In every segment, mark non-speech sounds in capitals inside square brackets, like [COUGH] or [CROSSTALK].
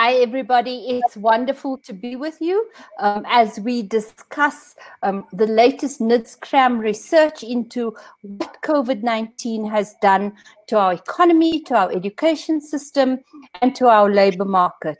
Hi, everybody. It's wonderful to be with you um, as we discuss um, the latest NIDS-CRAM research into what COVID-19 has done to our economy, to our education system, and to our labor market.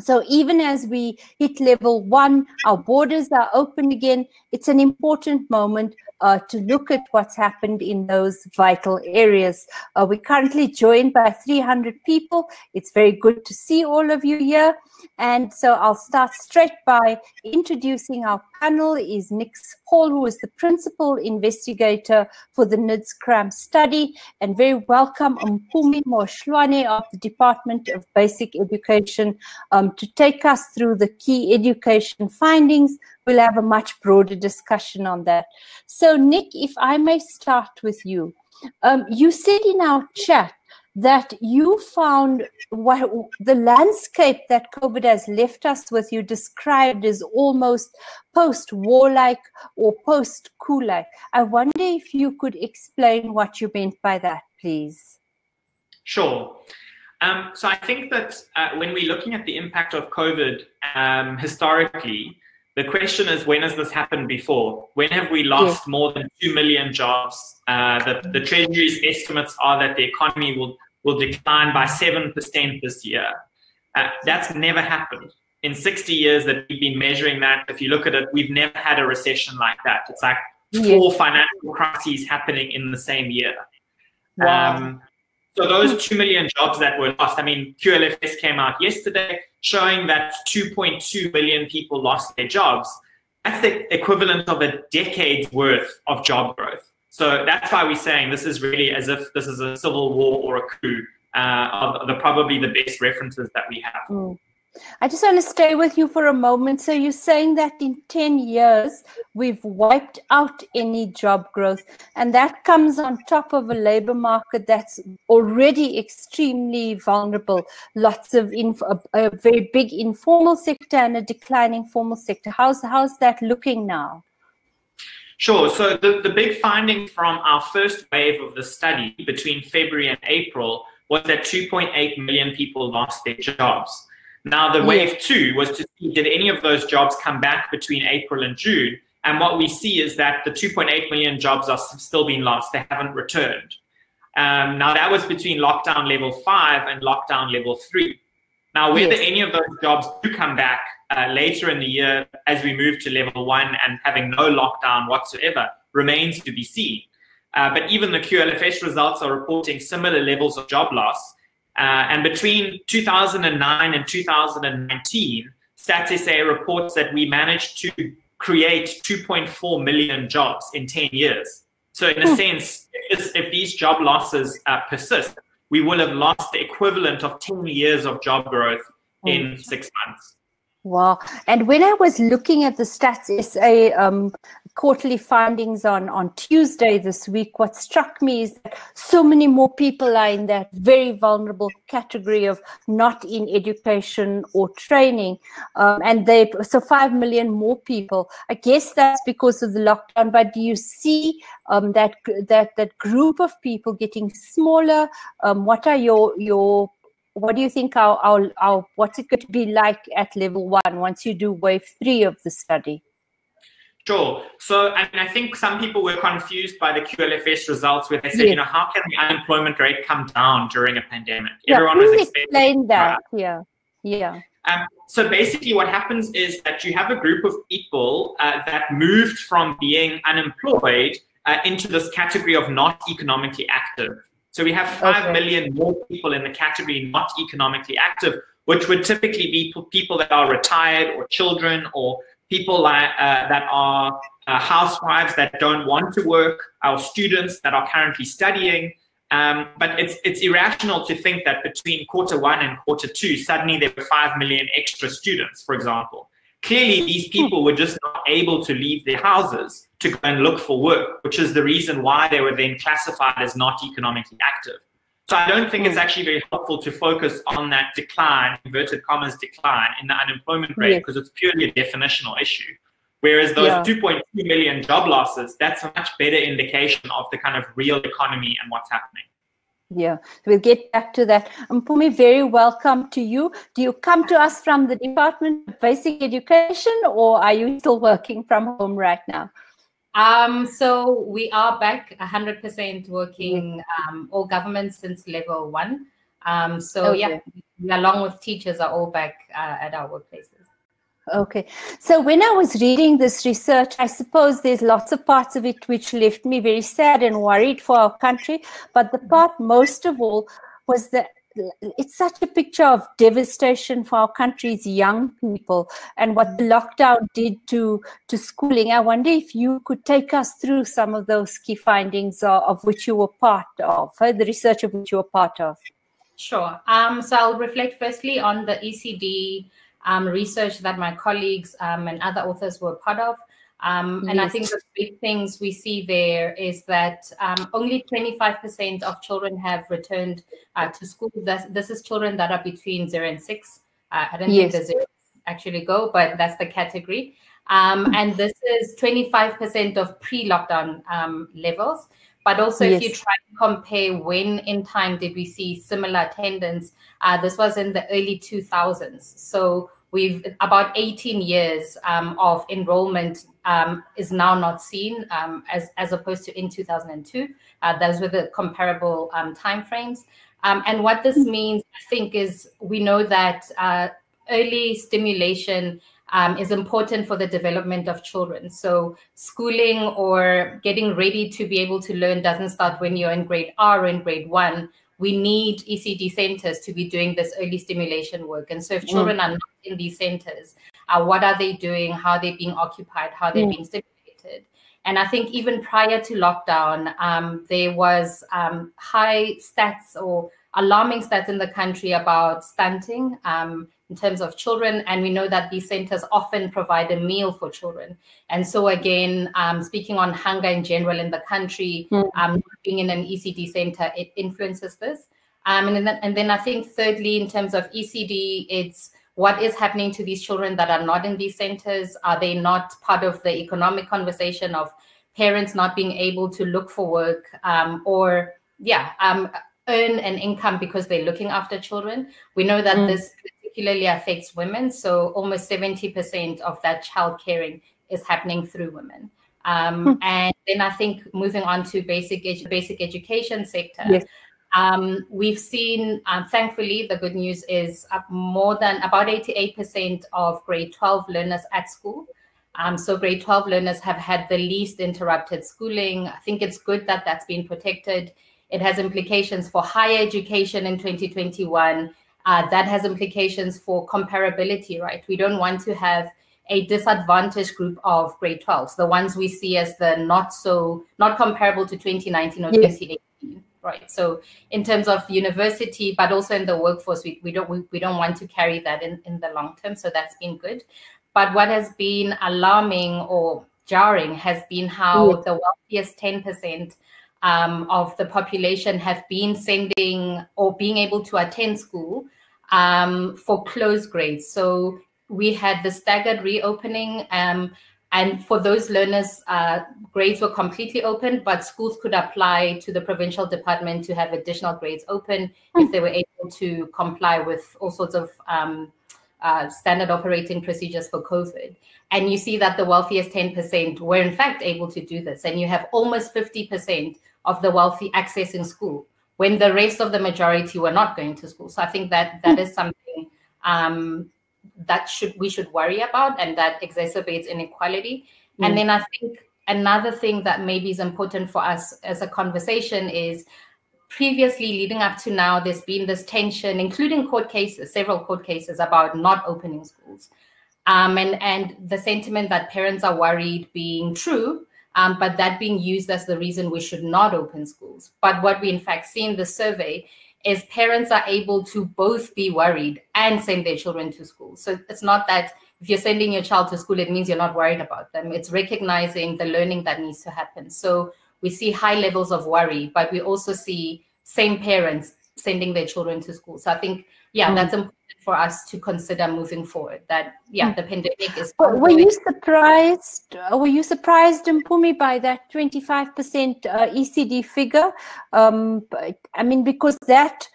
So even as we hit level one, our borders are open again. It's an important moment uh, to look at what's happened in those vital areas. Uh, we're currently joined by 300 people. It's very good to see all of you here. And so I'll start straight by introducing our panel is Nic Spaull, who is the principal investigator for the NIDS-CRAM study, and very welcome Mpumi Mohohlwane of the Department of Basic Education um, to take us through the key education findings. We'll have a much broader discussion on that. So Nick, if I may start with you. Um, you said in our chat that you found what the landscape that COVID has left us with, you described as almost post warlike or post like. I wonder if you could explain what you meant by that, please. Sure. Um, so I think that uh, when we're looking at the impact of COVID um, historically, the question is, when has this happened before? When have we lost yes. more than 2 million jobs? Uh, the, the Treasury's estimates are that the economy will will decline by 7% this year. Uh, that's never happened. In 60 years that we've been measuring that, if you look at it, we've never had a recession like that. It's like four financial crises happening in the same year. Wow. Um, so those 2 million jobs that were lost, I mean, QLFS came out yesterday showing that 2.2 million people lost their jobs. That's the equivalent of a decade's worth of job growth. So that's why we're saying this is really as if this is a civil war or a coup uh, the probably the best references that we have. Mm. I just want to stay with you for a moment. So you're saying that in 10 years, we've wiped out any job growth, and that comes on top of a labor market that's already extremely vulnerable. Lots of inf- a, a very big informal sector and a declining formal sector. How's how's that looking now? Sure. So the, the big finding from our first wave of the study between February and April was that 2.8 million people lost their jobs. Now, the wave two was to see did any of those jobs come back between April and June? And what we see is that the 2.8 million jobs are still being lost. They haven't returned. Um, now, that was between lockdown level five and lockdown level three. Now, whether yes. any of those jobs do come back uh, later in the year as we move to level one and having no lockdown whatsoever remains to be seen. Uh, but even the QLFS results are reporting similar levels of job loss. Uh, and between 2009 and 2019, Stats SA reports that we managed to create 2.4 million jobs in 10 years. So, in a hmm. sense, if, if, these job losses uh, persist, we will have lost the equivalent of 10 years of job growth in hmm. six months. Wow. And when I was looking at the Stats SA um, quarterly findings on, on Tuesday this week, what struck me is that so many more people are in that very vulnerable category of not in education or training. Um, and they, so 5 million more people. I guess that's because of the lockdown, but do you see um, that, that, that group of people getting smaller? Um, what are your, your what do you think our, our, our what's it going to be like at level one once you do wave three of the study? Sure. So, I mean, I think some people were confused by the QLFS results where they said, you know, how can the unemployment rate come down during a pandemic? Yeah, Everyone was expecting explain that. Yeah. Yeah. Um, so basically, what happens is that you have a group of people uh, that moved from being unemployed uh, into this category of not economically active. So we have five okay. million more people in the category not economically active, which would typically be people that are retired or children or people that, uh, that are uh, housewives that don't want to work, our students that are currently studying. Um, but it's, it's irrational to think that between quarter one and quarter two, suddenly there were 5 million extra students, for example. Clearly, these people were just not able to leave their houses to go and look for work, which is the reason why they were then classified as not economically active. So I don't think it's actually very helpful to focus on that decline, inverted commas decline in the unemployment rate because it's purely a definitional issue. Whereas those yeah. 2.2 million job losses, that's a much better indication of the kind of real economy and what's happening. Yeah, we'll get back to that. Mpumi, very welcome to you. Do you come to us from the Department of Basic Education or are you still working from home right now? Um, so we are back 100% working um, all governments since level one. Um, so okay. yeah, along with teachers are all back uh, at our workplaces. Okay. So when I was reading this research, I suppose there's lots of parts of it which left me very sad and worried for our country. But the part most of all was that it's such a picture of devastation for our country's young people and what the lockdown did to to schooling. I wonder if you could take us through some of those key findings of, of which you were part of, uh, the research of which you were part of. Sure. Um, so I'll reflect firstly on the ECD um, research that my colleagues um, and other authors were part of. Um, and yes. I think the big things we see there is that um, only 25% of children have returned uh, to school. This, this, is children that are between zero and six. Uh, I don't yes. think the zero actually go, but that's the category. Um, [LAUGHS] and this is 25% of pre-lockdown um, levels. But also, yes. if you try to compare when in time did we see similar attendance, uh, this was in the early 2000s. So we've about 18 years um, of enrollment um, is now not seen um, as, as opposed to in 2002. Uh, those were the comparable um, timeframes. Um, and what this means, I think, is we know that uh, early stimulation um, is important for the development of children. So schooling or getting ready to be able to learn doesn't start when you're in grade R or in grade one. We need ECD centers to be doing this early stimulation work. And so if mm. children mm. are not in these centers, uh, what are they doing? How they're they being occupied? How are they mm. being stimulated? And I think even prior to lockdown, um, there was um, high stats or alarming stats in the country about stunting. Um, in terms of children. And we know that these centers often provide a meal for children. And so, again, um, speaking on hunger in general in the country, mm. um, being in an ECD center, it influences this. Um, and, then, and then I think, thirdly, in terms of ECD, it's what is happening to these children that are not in these centers? Are they not part of the economic conversation of parents not being able to look for work um, or, yeah, um, earn an income because they're looking after children? We know that mm. this particularly affects women. So almost 70% of that child caring is happening through women. Um, hmm. And then I think moving on to basic edu- basic education sector, yes. Um, we've seen, um, thankfully, the good news is more than about 88% of grade 12 learners at school. Um, so grade 12 learners have had the least interrupted schooling. I think it's good that that's been protected. It has implications for higher education in 2021 uh, that has implications for comparability, right? We don't want to have a disadvantaged group of grade 12s, the ones we see as the not so, not comparable to 2019 or yes. 2018, right? So in terms of university, but also in the workforce, we, we don't we, we don't want to carry that in, in the long term. So that's been good. But what has been alarming or jarring has been how yes. the wealthiest 10% um, of the population have been sending or being able to attend school um, for closed grades. So we had the staggered reopening. Um, and for those learners, uh, grades were completely open, but schools could apply to the provincial department to have additional grades open if they were able to comply with all sorts of um, uh, standard operating procedures for COVID. And you see that the wealthiest 10% were in fact able to do this. And you have almost 50% of the wealthy accessing school when the rest of the majority were not going to school. So I think that that is something um, that should we should worry about, and that exacerbates inequality. Mm. And then I think another thing that maybe is important for us as a conversation is previously leading up to now there's been this tension including court cases several court cases about not opening schools um, and and the sentiment that parents are worried being true um, but that being used as the reason we should not open schools. But what we in fact see in the survey is parents are able to both be worried and send their children to school. So it's not that if you're sending your child to school, it means you're not worried about them. It's recognizing the learning that needs to happen. So we see high levels of worry, but we also see same parents sending their children to school. So I think, yeah, mm. that's important for us to consider moving forward. That yeah, the pandemic is. were you surprised? Were you surprised, Mpumi, by that twenty-five percent uh, ECD figure? Um, I mean, because that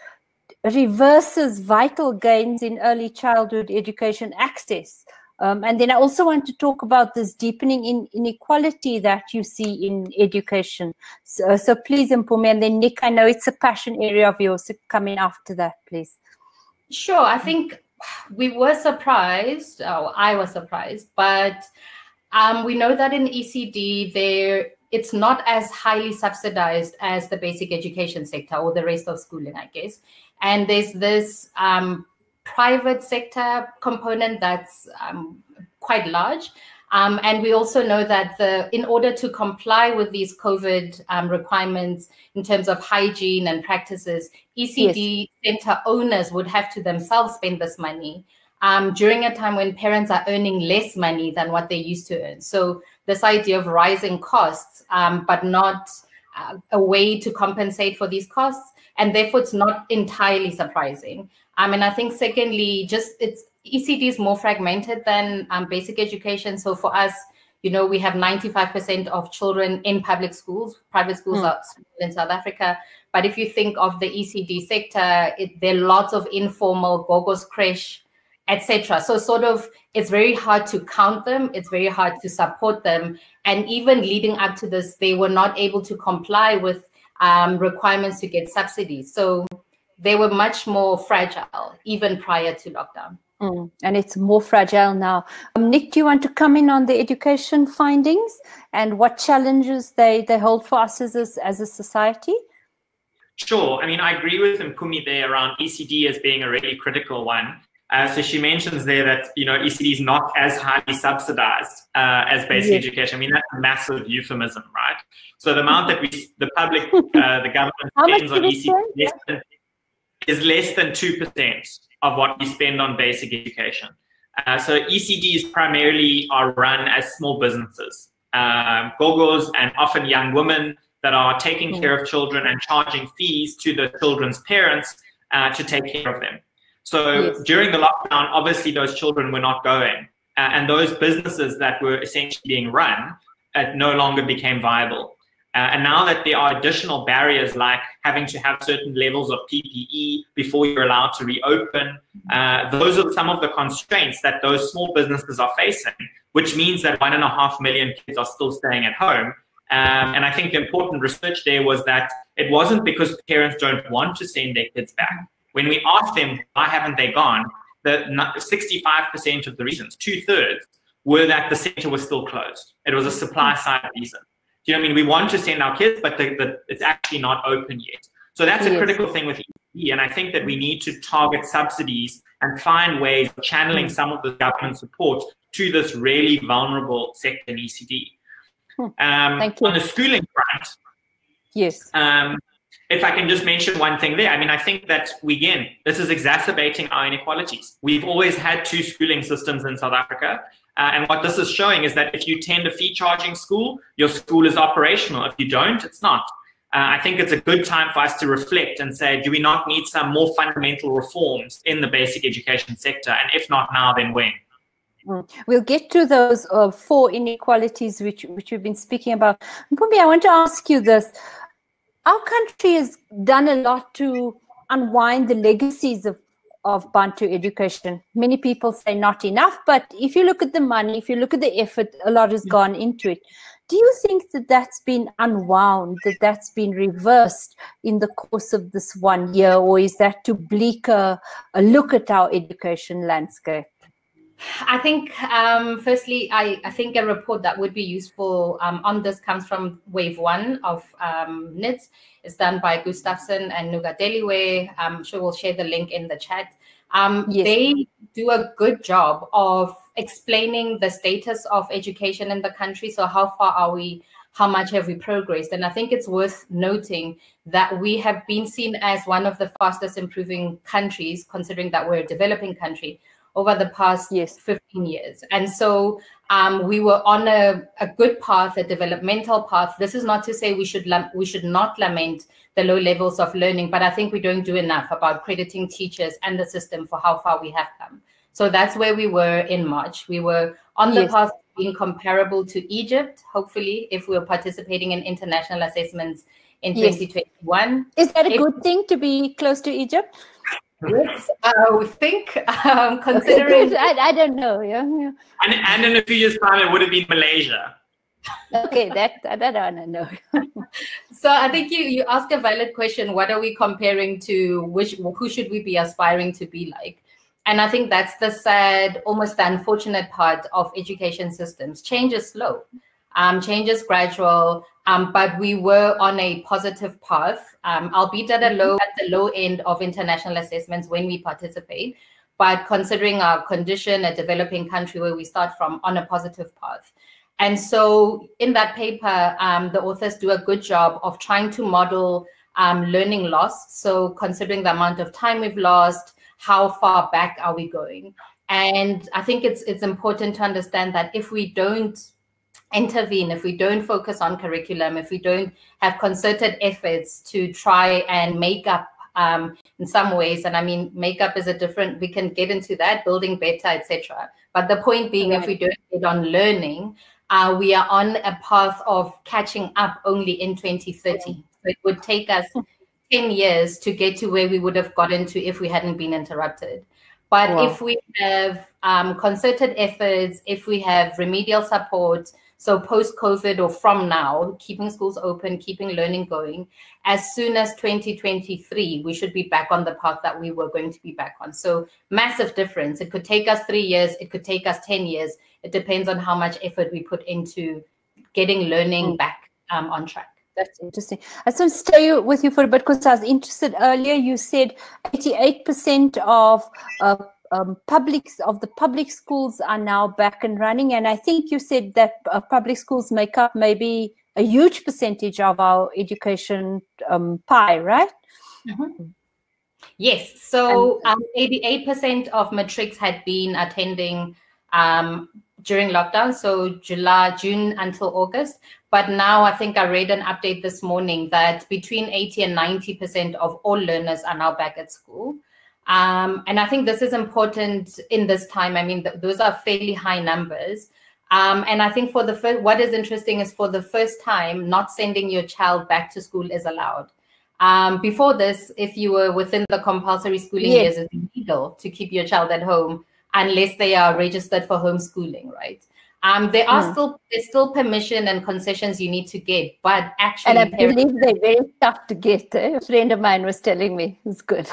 reverses vital gains in early childhood education access. Um, and then I also want to talk about this deepening in inequality that you see in education. So, so please, Mpumi, and then Nick, I know it's a passion area of yours. So coming after that, please. Sure. I think we were surprised, oh, I was surprised, but um, we know that in ECD, there it's not as highly subsidized as the basic education sector or the rest of schooling, I guess. And there's this um, private sector component that's um, quite large. Um, and we also know that the in order to comply with these COVID um, requirements in terms of hygiene and practices, ECD yes. center owners would have to themselves spend this money um, during a time when parents are earning less money than what they used to earn. So this idea of rising costs, um, but not uh, a way to compensate for these costs, and therefore it's not entirely surprising. Um, mean, I think secondly, just it's ECD is more fragmented than um, basic education. So for us, you know, we have 95% of children in public schools. Private schools mm. are in South Africa. But if you think of the ECD sector, it, there are lots of informal gogos creche, etc. So sort of it's very hard to count them. It's very hard to support them. And even leading up to this, they were not able to comply with um, requirements to get subsidies. So they were much more fragile even prior to lockdown. Mm, and it's more fragile now. Um, Nick, do you want to come in on the education findings and what challenges they, they hold for us as a, as a society? Sure. I mean, I agree with Mpumi there around ECD as being a really critical one. Uh, so she mentions there that you know ECD is not as highly subsidized uh, as basic yes. education. I mean that's a massive euphemism, right? So the amount that we, the public, uh, the government [LAUGHS] spends on ECD is less than two percent of what we spend on basic education. Uh, so ECDs primarily are run as small businesses, um, gogos, and often young women that are taking mm. care of children and charging fees to the children's parents uh, to take care of them. So yes. during the lockdown, obviously those children were not going, uh, and those businesses that were essentially being run uh, no longer became viable. Uh, and now that there are additional barriers like having to have certain levels of PPE before you're allowed to reopen, uh, those are some of the constraints that those small businesses are facing, which means that one and a half million kids are still staying at home. Um, and I think the important research there was that it wasn't because parents don't want to send their kids back. When we asked them why haven't they gone, the 65% of the reasons, two thirds, were that the center was still closed. It was a supply side reason. Do you know what I mean? We want to send our kids, but the, the, it's actually not open yet. So that's a critical thing with ECD. And I think that we need to target subsidies and find ways of channeling some of the government support to this really vulnerable sector in ECD. Hmm. Um, Thank you. On the schooling front, yes. Um, if I can just mention one thing there, I mean, I think that we, again, this is exacerbating our inequalities. We've always had two schooling systems in South Africa. Uh, and what this is showing is that if you tend a fee charging school, your school is operational. If you don't, it's not. Uh, I think it's a good time for us to reflect and say, do we not need some more fundamental reforms in the basic education sector? And if not now, then when? Mm. We'll get to those uh, four inequalities which, which we've been speaking about. Mpumi, I want to ask you this our country has done a lot to unwind the legacies of, of Bantu education. Many people say not enough, but if you look at the money, if you look at the effort, a lot has gone into it. Do you think that that's been unwound, that that's been reversed in the course of this one year, or is that too bleak a, a look at our education landscape? I think, um, firstly, I, I, think a report that would be useful um, on this comes from Wave One of um, NIDS. It's done by Gustafsson and Nuga Deliwe. I'm sure we'll share the link in the chat. Um, yes. They do a good job of explaining the status of education in the country. So, how far are we? How much have we progressed? And I think it's worth noting that we have been seen as one of the fastest improving countries, considering that we're a developing country over the past yes. 15 years. And so um, we were on a, a good path, a developmental path. This is not to say we should we should not lament the low levels of learning, but I think we don't do enough about crediting teachers and the system for how far we have come. So that's where we were in March. We were on the yes. path being comparable to Egypt, hopefully, if we we're participating in international assessments in yes. 2021. Is that a if, good thing to be close to Egypt? Yes, I think, um, considering. [LAUGHS] I, I, don't know. Yeah, yeah. And, and in a few years' time, it would have been Malaysia. okay, [LAUGHS] that, that I don't know. [LAUGHS] so I think you you ask a valid question. What are we comparing to? Which who should we be aspiring to be like? And I think that's the sad, almost the unfortunate part of education systems. Change is slow. Um, change is gradual, um, but we were on a positive path, um, albeit at a mm-hmm. low at the low end of international assessments when we participate. But considering our condition, a developing country where we start from, on a positive path. And so, in that paper, um, the authors do a good job of trying to model um, learning loss. So, considering the amount of time we've lost, how far back are we going? And I think it's it's important to understand that if we don't intervene, if we don't focus on curriculum, if we don't have concerted efforts to try and make up um, in some ways, and I mean, makeup is a different. We can get into that, building better, etc. But the point being, right. if we don't get on learning, uh, we are on a path of catching up only in 2030. So it would take us [LAUGHS] 10 years to get to where we would have gotten to if we hadn't been interrupted. But wow. if we have um, concerted efforts, if we have remedial support, so post COVID or from now, keeping schools open, keeping learning going, as soon as 2023, we should be back on the path that we were going to be back on. So massive difference. It could take us three years, it could take us 10 years. It depends on how much effort we put into getting learning mm. back um, on track. That's interesting. I just want to stay with you for a bit because I was interested earlier. You said 88% of uh, um, publics of the public schools are now back and running, and I think you said that uh, public schools make up maybe a huge percentage of our education um, pie, right? Mm-hmm. Yes. So um, 88% of matrics had been attending um, during lockdown, so July, June until August. But now I think I read an update this morning that between 80 and 90% of all learners are now back at school. Um, and I think this is important in this time. I mean, th- those are fairly high numbers. Um, and I think for the first, what is interesting is for the first time, not sending your child back to school is allowed. Um, before this, if you were within the compulsory schooling yes. years, it's illegal to keep your child at home unless they are registered for homeschooling, right? Um, there are mm. still there's still permission and concessions you need to get, but actually, and I believe they're very tough to get. Eh? A friend of mine was telling me it's good.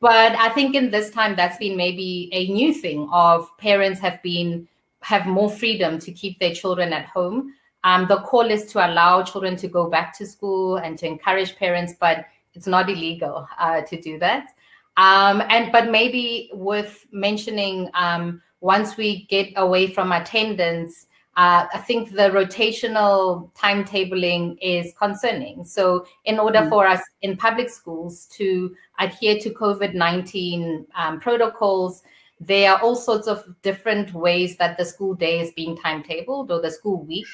But I think in this time, that's been maybe a new thing of parents have been have more freedom to keep their children at home. Um, the call is to allow children to go back to school and to encourage parents, but it's not illegal uh, to do that. Um, and but maybe worth mentioning um, once we get away from attendance, uh, I think the rotational timetabling is concerning. So, in order mm. for us in public schools to adhere to COVID 19 um, protocols, there are all sorts of different ways that the school day is being timetabled or the school week.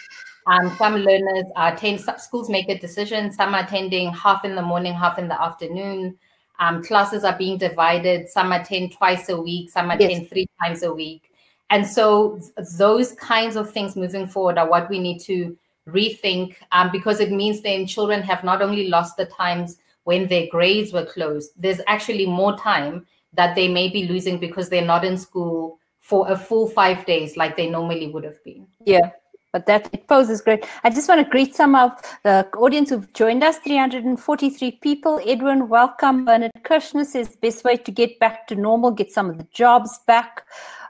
Um, some learners are attend, schools make a decision, some are attending half in the morning, half in the afternoon. Um, classes are being divided. Some attend twice a week, some attend yes. three times a week. And so those kinds of things moving forward are what we need to rethink um, because it means then children have not only lost the times when their grades were closed, there's actually more time that they may be losing because they're not in school for a full five days like they normally would have been. Yeah but that it poses great. I just want to greet some of the audience who've joined us, 343 people. Edwin, welcome. Bernard Kirshner says best way to get back to normal, get some of the jobs back.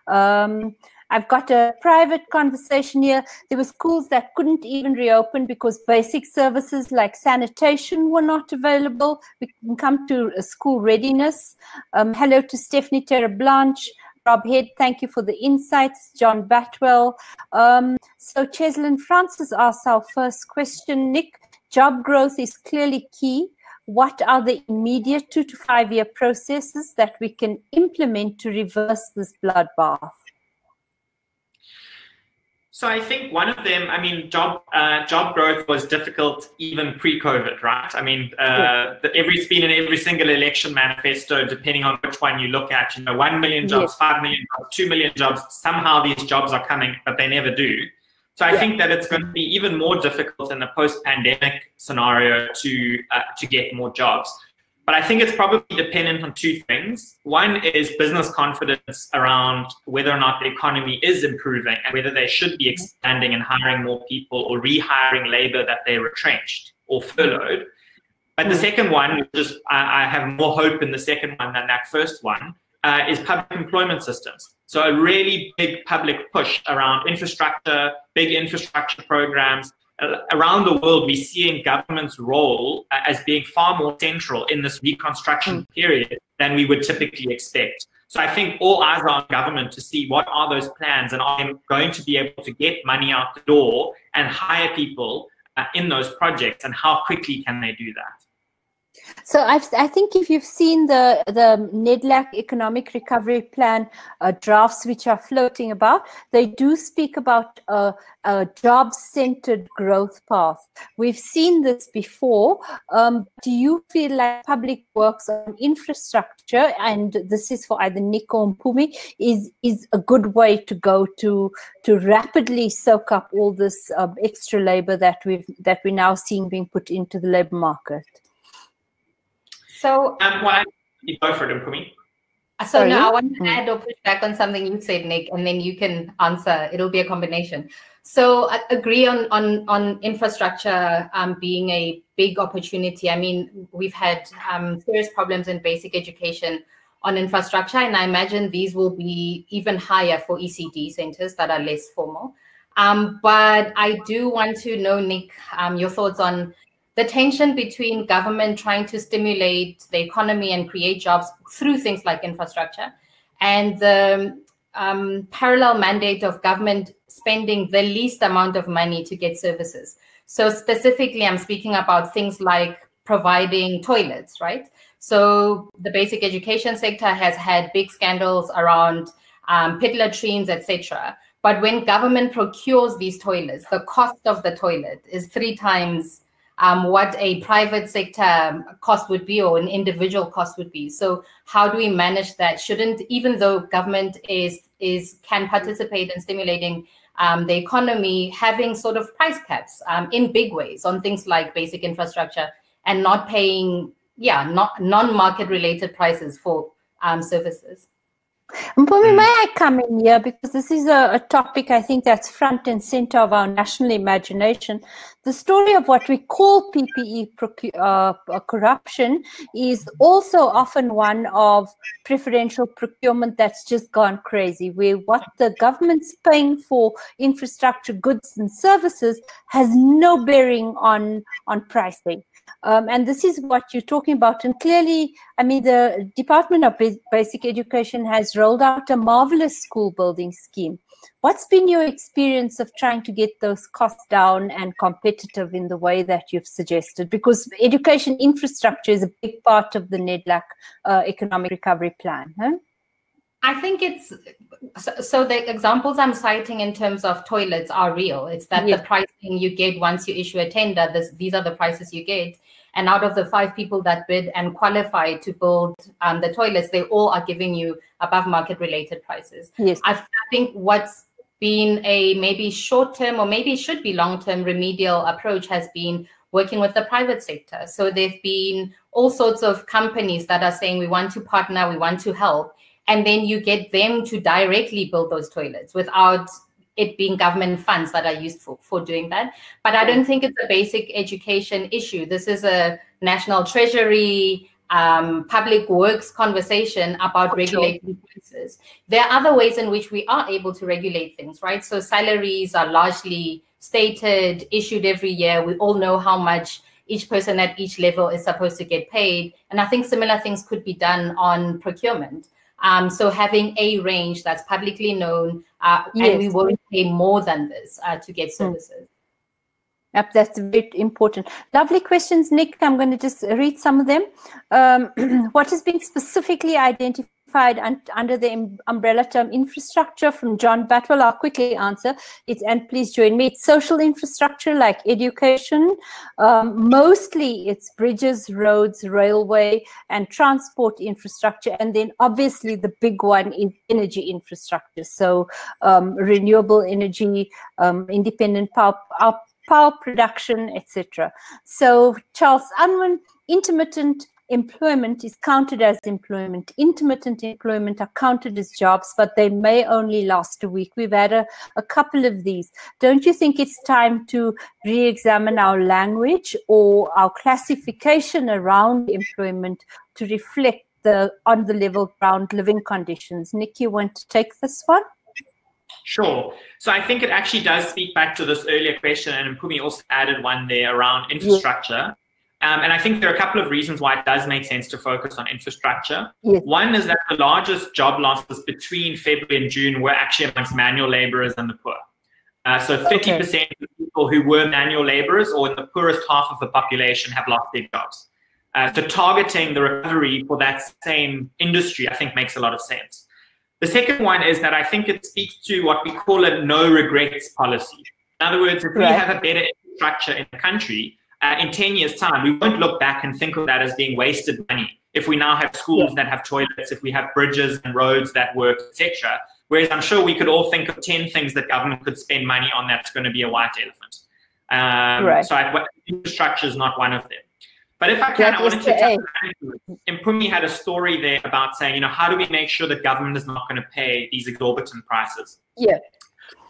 Um, I've got a private conversation here. There were schools that couldn't even reopen because basic services like sanitation were not available. We can come to school readiness. Um, hello to Stephanie Terra Blanche. Rob Head, thank you for the insights. John Batwell. Um, so Cheslin Francis asks our first question. Nick, job growth is clearly key. what are the immediate two to five year processes that we can implement to reverse this bloodbath? So I think one of them, I mean, job uh, job growth was difficult even pre-COVID, right? I mean, uh, the, every it's been in every single election manifesto, depending on which one you look at. You know, one million jobs, yes. five million jobs, two million jobs. Somehow these jobs are coming, but they never do. So I yeah. think that it's going to be even more difficult in the post-pandemic scenario to uh, to get more jobs. But I think it's probably dependent on two things. One is business confidence around whether or not the economy is improving and whether they should be expanding and hiring more people or rehiring labor that they retrenched or furloughed. But the hmm. second one, which is I, I have more hope in the second one than that first one, uh, is public employment systems. So a really big public push around infrastructure, big infrastructure programs, around the world, we're seeing government's role as being far more central in this reconstruction mm. period than we would typically expect. So I think all eyes are on government to see what are those plans and are they going to be able to get money out the door and hire people uh, in those projects and how quickly can they do that? So I've, I think if you've seen the, the NEDLAC Economic Recovery Plan uh, drafts which are floating about, they do speak about a, a job-centered growth path. We've seen this before. Um, do you feel like public works on infrastructure, and this is for either Nick or Mpumi, is, is a good way to go to, to rapidly soak up all this um, extra labor that, we've, that we're now seeing being put into the labor market? So, um, well, you go for it, Mpumi. So Sorry? now I want to add or push back on something you said, Nick, and then you can answer. It'll be a combination. So I agree on on on infrastructure um, being a big opportunity. I mean, we've had um, serious problems in basic education on infrastructure, and I imagine these will be even higher for ECD centers that are less formal. Um, but I do want to know, Nick, um, your thoughts on the tension between government trying to stimulate the economy and create jobs through things like infrastructure and the um, parallel mandate of government spending the least amount of money to get services. So specifically, I'm speaking about things like providing toilets, right? So the basic education sector has had big scandals around um, pit latrines, etc. But when government procures these toilets, the cost of the toilet is three times um, what a private sector cost would be or an individual cost would be. So how do we manage that? Shouldn't even though government is is can participate in stimulating um, the economy, having sort of price caps um, in big ways on things like basic infrastructure and not paying yeah not non-market related prices for um, services. Mpumi, hmm. may I come in here because this is a, a, topic I think that's front and center of our national imagination. The story of what we call PPE uh, corruption is also often one of preferential procurement that's just gone crazy, where what the government's paying for infrastructure, goods, and services has no bearing on on pricing. Um, and this is what you're talking about. And clearly, I mean, the Department of Basic Education has rolled out a marvelous school building scheme. What's been your experience of trying to get those costs down and competitive in the way that you've suggested? Because education infrastructure is a big part of the NEDLAC uh, economic recovery plan. Huh? I think it's so, so, the examples I'm citing in terms of toilets are real. It's that the pricing you get once you issue a tender, this, these are the prices you get. And out of the five people that bid and qualify to build um, the toilets, they all are giving you above market related prices. Yes. I, I think what's been a maybe short term or maybe should be long term remedial approach has been working with the private sector. So there've been all sorts of companies that are saying we want to partner, we want to help and then you get them to directly build those toilets without it being government funds that are used for, for doing that. But I don't think it's a basic education issue. This is a national treasury, um, public works conversation about regulating prices. There are other ways in which we are able to regulate things, right? So salaries are largely stated, issued every year. We all know how much each person at each level is supposed to get paid. And I think similar things could be done on procurement. Um, so having a range that's publicly known, uh, yes. and we won't pay more than this uh, to get hmm. services. Yep, that's very important. Lovely questions, Nick. I'm going to just read some of them. Um, [CLEARS THROAT] what is being specifically identified un under the umbrella term infrastructure from John Batwell? I'll quickly answer. It's and please join me. It's social infrastructure like education. Um, mostly, it's bridges, roads, railway, and transport infrastructure. And then, obviously, the big one is energy infrastructure. So, um, renewable energy, um, independent power, power power production, etc. So Charles Unwin, intermittent employment is counted as employment. Intermittent employment are counted as jobs, but they may only last a week. We've had a, a couple of these. Don't you think it's time to re-examine our language or our classification around employment to reflect the on the level ground living conditions? Nick, you want to take this one? Sure. So I think it actually does speak back to this earlier question, and Mpumi also added one there around infrastructure. Um, and I think there are a couple of reasons why it does make sense to focus on infrastructure. Yes. One is that the largest job losses between February and June were actually amongst manual laborers and the poor. Uh, so 50% okay. of people who were manual laborers or in the poorest half of the population have lost their jobs. Uh, so targeting the recovery for that same industry, I think, makes a lot of sense. The second one is that I think it speaks to what we call a no regrets policy. In other words, if right. we have a better infrastructure in the country, uh, in 10 years' time, we won't look back and think of that as being wasted money. If we now have schools yeah. that have toilets, if we have bridges and roads that work, etc. Whereas I'm sure we could all think of 10 things that government could spend money on that's going to be a white elephant. Um, right. So I, infrastructure is not one of them. But if I can, that I wanted to and Mpumi had a story there about saying, you know, how do we make sure that government is not going to pay these exorbitant prices? Yeah.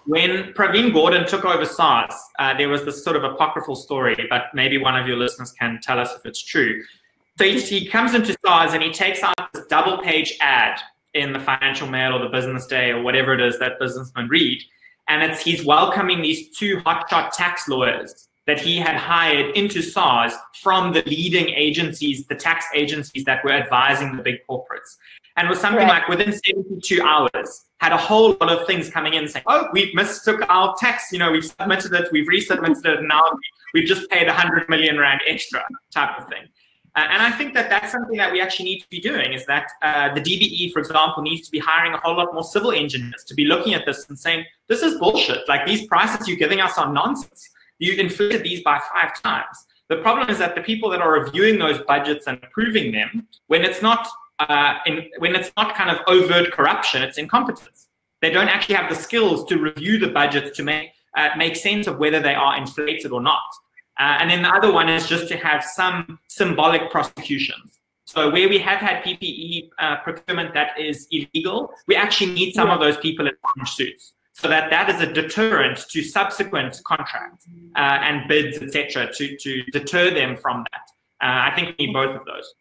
When Pravin Gordhan took over SARS, uh, there was this sort of apocryphal story, but maybe one of your listeners can tell us if it's true. So he, he comes into SARS and he takes out this double page ad in the Financial Mail or the Business Day or whatever it is that businessmen read. And it's he's welcoming these two hotshot tax lawyers that he had hired into SARS from the leading agencies, the tax agencies that were advising the big corporates. And was something right. like within 72 hours, had a whole lot of things coming in saying, oh, we've mistook our tax, you know, we've submitted it, we've resubmitted it, and now we've just paid 100 million rand extra type of thing. Uh, and I think that that's something that we actually need to be doing is that uh, the DBE, for example, needs to be hiring a whole lot more civil engineers to be looking at this and saying, this is bullshit. Like these prices you're giving us are nonsense. You inflated these by five times. The problem is that the people that are reviewing those budgets and approving them, when it's not uh, in, when it's not kind of overt corruption, it's incompetence. They don't actually have the skills to review the budgets to make uh, make sense of whether they are inflated or not. Uh, and then the other one is just to have some symbolic prosecutions. So where we have had PPE uh, procurement that is illegal, we actually need some of those people in orange suits so that that is a deterrent to subsequent contracts uh, and bids, etc., to, to deter them from that. Uh, I think we need both of those.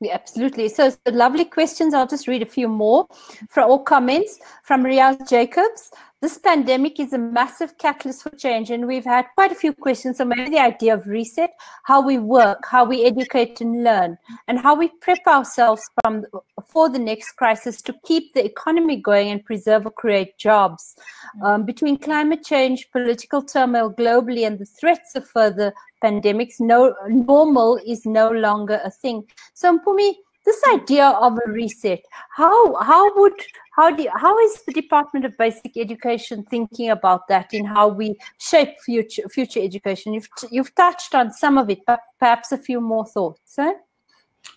Yeah, absolutely. So, lovely questions. I'll just read a few more for all comments from Riaz Jacobs. This pandemic is a massive catalyst for change, and we've had quite a few questions. So maybe the idea of reset, how we work, how we educate and learn, and how we prep ourselves from for the next crisis to keep the economy going and preserve or create jobs. Um, between climate change, political turmoil globally, and the threats of further pandemics, no normal is no longer a thing. So Mpumi, this idea of a reset, how how would how do you, how is the Department of Basic Education thinking about that in how we shape future future education? You've you've touched on some of it, but perhaps a few more thoughts. Eh?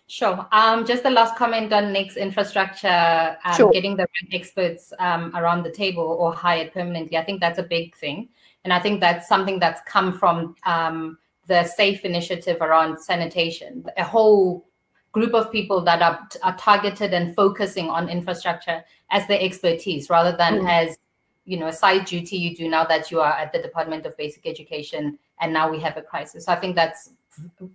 Sure. Um, just the last comment on next infrastructure, um, sure. getting the right experts um, around the table or hired permanently. I think that's a big thing, and I think that's something that's come from um, the SAFE initiative around sanitation. A whole group of people that are, are targeted and focusing on infrastructure as their expertise rather than mm. as you know a side duty you do now that you are at the department of basic education and now we have a crisis. So i think that's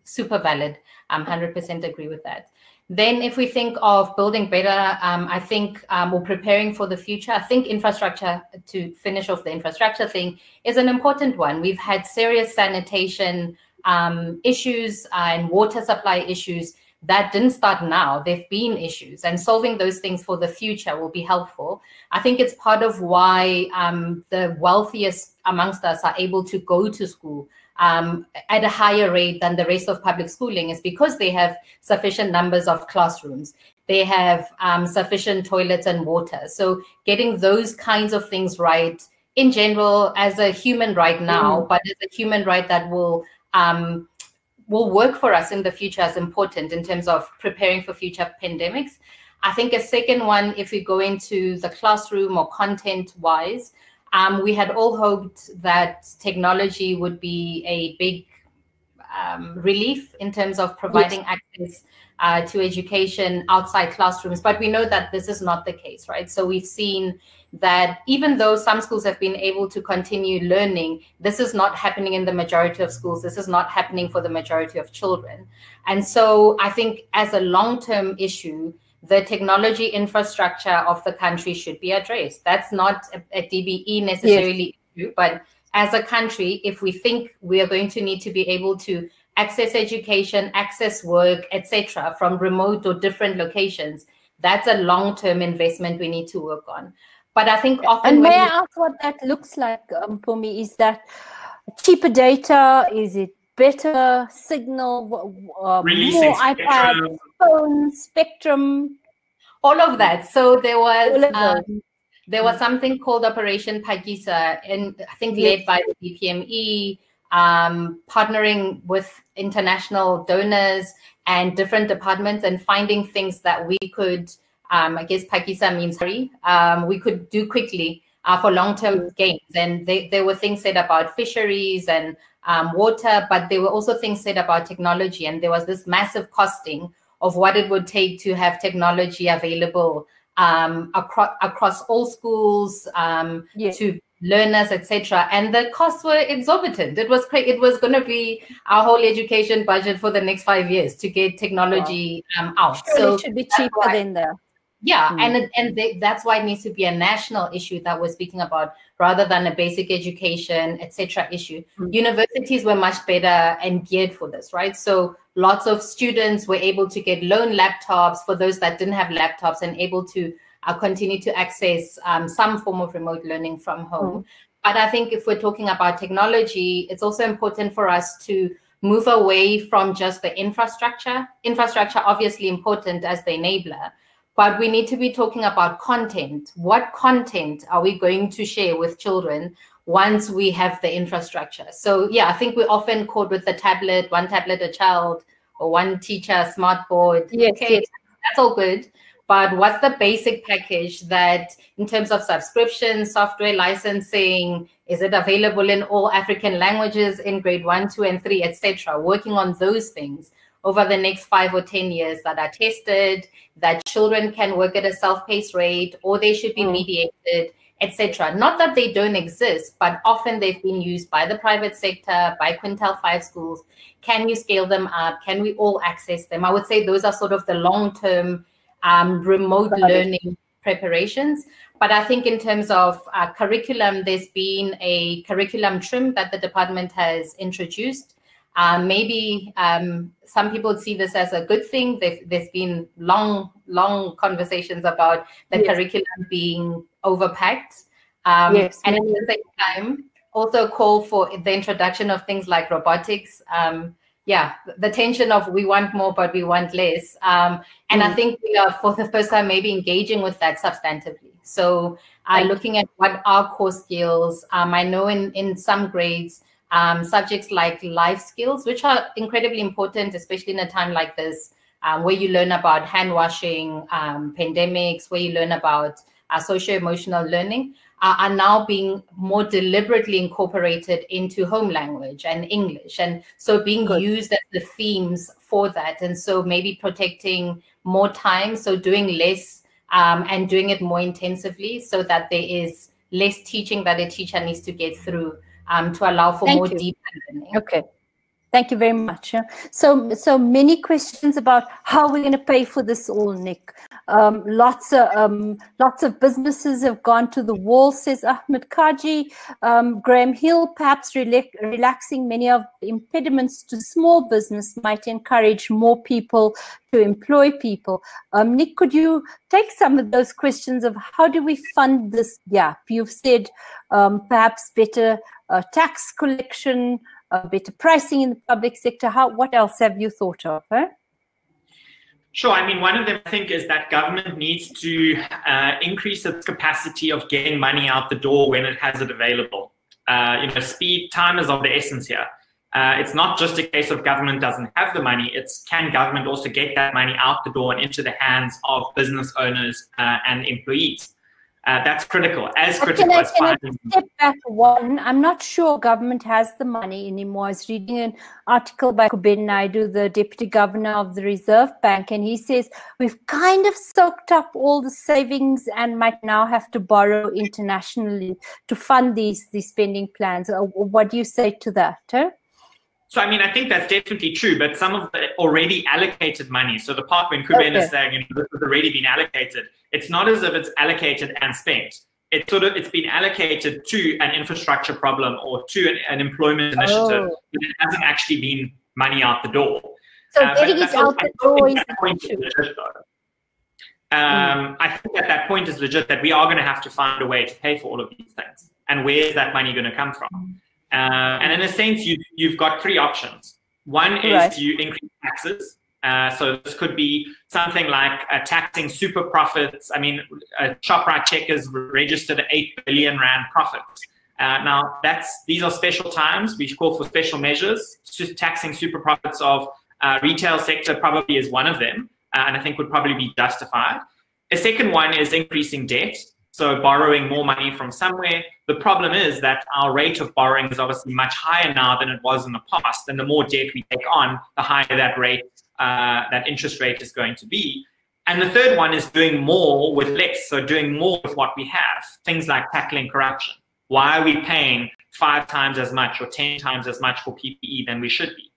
super valid. I'm 100% agree with that. Then if we think of building better um, i think um, we're preparing for the future i think infrastructure to finish off the infrastructure thing is an important one. We've had serious sanitation um, issues and water supply issues that didn't start now. There've been issues, and solving those things for the future will be helpful. I think it's part of why um, the wealthiest amongst us are able to go to school um, at a higher rate than the rest of public schooling is because they have sufficient numbers of classrooms. They have um, sufficient toilets and water. So getting those kinds of things right in general as a human right now, mm. but as a human right that will um, will work for us in the future is important in terms of preparing for future pandemics. I think a second one, if we go into the classroom or content wise, um, we had all hoped that technology would be a big um, relief in terms of providing yes. access uh, to education outside classrooms. But we know that this is not the case, right? So we've seen that even though some schools have been able to continue learning, this is not happening in the majority of schools. This is not happening for the majority of children. And so I think as a long term issue, the technology infrastructure of the country should be addressed. That's not a, a DBE necessarily yes. issue, but as a country, if we think we are going to need to be able to access education, access work, etc., from remote or different locations, that's a long-term investment we need to work on. But I think often. And may I ask what that looks like um, for me? Is that cheaper data? Is it better signal? Uh, more iPad, phone, spectrum? All of that. So there was. Um, there was something called Operation Phakisa, and I think led by the DPME, um, partnering with international donors and different departments and finding things that we could um, I guess Phakisa means hurry, um, we could do quickly uh, for long-term gains. And they, there were things said about fisheries and um, water, but there were also things said about technology. And there was this massive costing of what it would take to have technology available um, across, across all schools um, yes. to learners, etc. And the costs were exorbitant. It was it was going to be our whole education budget for the next five years to get technology wow. um, out. Surely so it should be cheaper than the yeah mm. and and they, that's why it needs to be a national issue that we're speaking about rather than a basic education etc issue mm. universities were much better and geared for this right so lots of students were able to get loan laptops for those that didn't have laptops and able to uh, continue to access um, some form of remote learning from home mm. but i think if we're talking about technology it's also important for us to move away from just the infrastructure infrastructure obviously important as the enabler but we need to be talking about content. What content are we going to share with children once we have the infrastructure? So, yeah, I think we often code with the tablet, one tablet a child, or one teacher, smart board. Yes, okay, yes. that's all good. But what's the basic package that, in terms of subscription, software licensing, is it available in all African languages in grade one, two, and three, etc.? Working on those things over the next five or 10 years that are tested, that children can work at a self-paced rate or they should be mm. mediated, etc. Not that they don't exist, but often they've been used by the private sector, by Quintile 5 schools. Can you scale them up? Can we all access them? I would say those are sort of the long-term um, remote learning preparations. But I think in terms of uh, curriculum, there's been a curriculum trim that the department has introduced. Um, maybe um, some people see this as a good thing. there's been long, long conversations about the yes. curriculum being overpacked. Um, yes. And at the same time, also call for the introduction of things like robotics. Um, yeah, the tension of we want more, but we want less. Um, and mm. I think we are, for the first time, maybe engaging with that substantively. So, uh, looking at what are core skills. Um, I know in, in some grades, um, subjects like life skills, which are incredibly important, especially in a time like this, um, where you learn about hand washing, um, pandemics, where you learn about uh, social emotional learning, uh, are now being more deliberately incorporated into home language and English. And so being Good. used as the themes for that. And so maybe protecting more time, so doing less um, and doing it more intensively so that there is less teaching that a teacher needs to get through um, to allow for Thank more you. deep learning. Okay. Thank you very much. So, so many questions about how we're going to pay for this all, Nick. Um, lots of um, lots of businesses have gone to the wall, says Ahmed Kaji. Um, Graham Hill, perhaps relaxing many of the impediments to small business might encourage more people to employ people. Um, Nick, could you take some of those questions of how do we fund this gap? You've said um, perhaps better uh, tax collection, uh, better pricing in the public sector. How? What else have you thought of? Huh? Sure. I mean, one of them I think is that government needs to uh, increase its capacity of getting money out the door when it has it available. Uh, you know, speed, time is of the essence here. Uh, it's not just a case of government doesn't have the money. It's can government also get that money out the door and into the hands of business owners uh, and employees. Uh, that's critical. As critical can I, as can I step back one. I'm not sure government has the money anymore. I was reading an article by Kuben Naidoo, the deputy governor of the Reserve Bank, and he says we've kind of soaked up all the savings and might now have to borrow internationally to fund these these spending plans. Uh, What do you say to that? Huh? So, I mean, I think that's definitely true, but some of the already allocated money, so the part when Kuben Okay. is saying, you know, this has already been allocated, it's not as if it's allocated and spent. It's sort of, it's been allocated to an infrastructure problem or to an, an employment initiative, Oh. but it hasn't actually been money out the door. So Uh, getting I it out the door think is that the point is issue. legit, though. Um, I think that that point is legit that we are going to have to find a way to pay for all of these things. And where is that money going to come from? Uh, and in a sense, you, you've got three options. One is Right. you increase taxes. Uh, so this could be something like uh, taxing super profits. I mean, uh, Shoprite Checkers registered an 8 billion Rand profit. Uh, now, that's these are special times. We call for special measures. Just taxing super profits of uh, retail sector probably is one of them, uh, and I think would probably be justified. A second one is increasing debt, so borrowing more money from somewhere. The problem is that our rate of borrowing is obviously much higher now than it was in the past, and the more debt we take on, the higher that rate, uh, that interest rate is going to be. And the third one is doing more with less, so doing more with what we have. Things like tackling corruption. Why are we paying five times as much or ten times as much for PPE than we should be?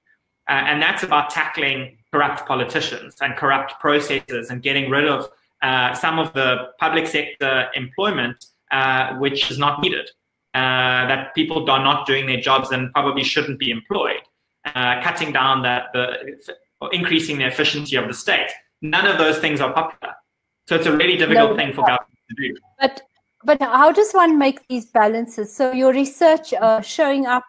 Uh, and that's about tackling corrupt politicians and corrupt processes and getting rid of uh, some of the public sector employment uh, which is not needed. Uh, that people are not doing their jobs and probably shouldn't be employed. Uh, cutting down that the or increasing the efficiency of the state. None of those things are popular. So it's a really difficult No, thing for government to do. But but how does one make these balances? So your research uh, showing up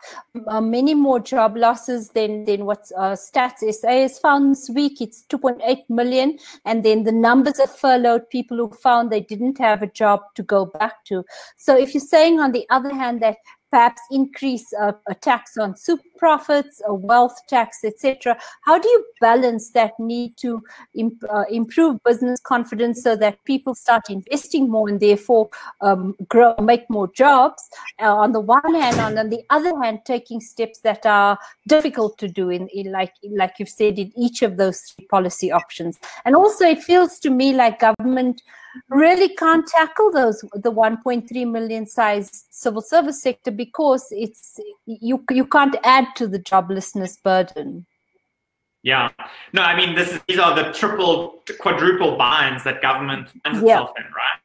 uh, many more job losses than than what uh, Stats SA has found this week. It's 2.8 million, and then the numbers of furloughed people who found they didn't have a job to go back to. So if you're saying on the other hand that perhaps increase uh, a tax on super profits, a wealth tax, etc. How do you balance that need to imp- uh, improve business confidence so that people start investing more and therefore um, grow, make more jobs? Uh, on the one hand, on, on the other hand, taking steps that are difficult to do in, in like like you've said in each of those three policy options. And also, it feels to me like government really can't tackle those the 1.3 million size civil service sector because it's you you can't add to the joblessness burden Yeah. No, I mean, this is, these are the triple, quadruple binds that government finds Yeah. itself in, right?